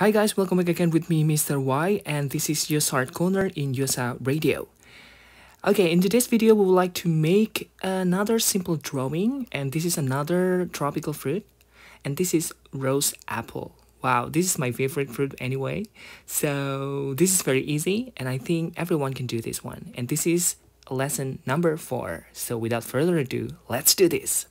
Hi guys, welcome back again with me, Mr. Y, and this is your Art Corner in Yosa Radio. Okay, in today's video, we would like to make another simple drawing, and this is another tropical fruit, and this is rose apple. Wow, this is my favorite fruit anyway. So this is very easy, and I think everyone can do this one. And this is lesson number four. So without further ado, let's do this.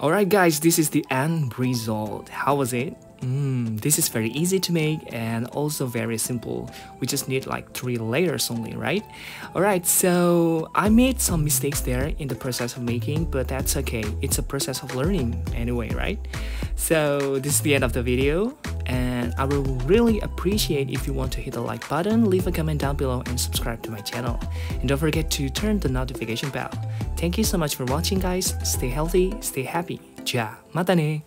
Alright guys, this is the end result. How was it? Mm, this is very easy to make and also very simple. We just need like three layers only, right? Alright, so I made some mistakes there in the process of making, but that's okay. It's a process of learning anyway, right? So this is the end of the video and I will really appreciate if you want to hit the like button, leave a comment down below and subscribe to my channel. And don't forget to turn the notification bell. Thank you so much for watching guys. Stay healthy, stay happy. Ja, mata ne!